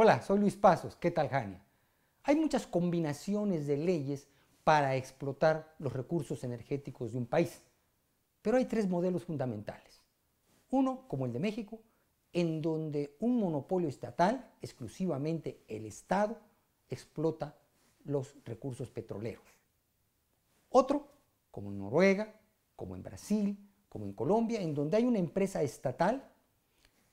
Hola, soy Luis Pasos. ¿Qué tal, Jania? Hay muchas combinaciones de leyes para explotar los recursos energéticos de un país, pero hay tres modelos fundamentales. Uno, como el de México, en donde un monopolio estatal, exclusivamente el Estado, explota los recursos petroleros. Otro, como en Noruega, como en Brasil, como en Colombia, en donde hay una empresa estatal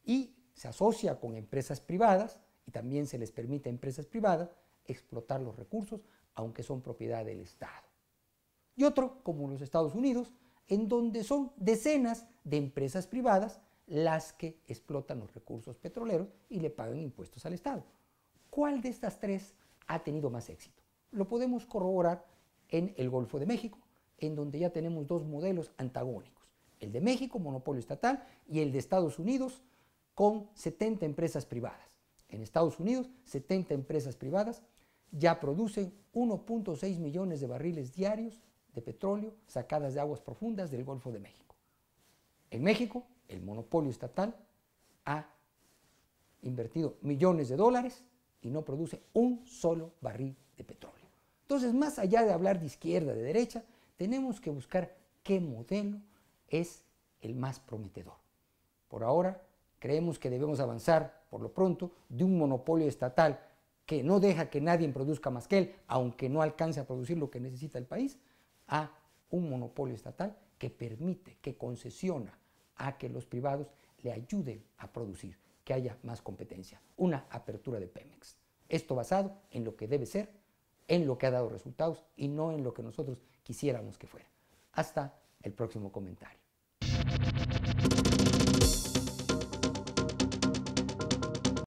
y se asocia con empresas privadas y también se les permite a empresas privadas explotar los recursos, aunque son propiedad del Estado. Y otro, como los Estados Unidos, en donde son decenas de empresas privadas las que explotan los recursos petroleros y le pagan impuestos al Estado. ¿Cuál de estas tres ha tenido más éxito? Lo podemos corroborar en el Golfo de México, en donde ya tenemos dos modelos antagónicos. El de México, monopolio estatal, y el de Estados Unidos, con 70 empresas privadas. En Estados Unidos, 70 empresas privadas ya producen 1.6 millones de barriles diarios de petróleo sacadas de aguas profundas del Golfo de México. En México, el monopolio estatal ha invertido millones de dólares y no produce un solo barril de petróleo. Entonces, más allá de hablar de izquierda, de derecha, tenemos que buscar qué modelo es el más prometedor. Por ahora, creemos que debemos avanzar, por lo pronto, de un monopolio estatal que no deja que nadie produzca más que él, aunque no alcance a producir lo que necesita el país, a un monopolio estatal que permite, que concesiona a que los privados le ayuden a producir, que haya más competencia, una apertura de Pemex. Esto basado en lo que debe ser, en lo que ha dado resultados y no en lo que nosotros quisiéramos que fuera. Hasta el próximo comentario.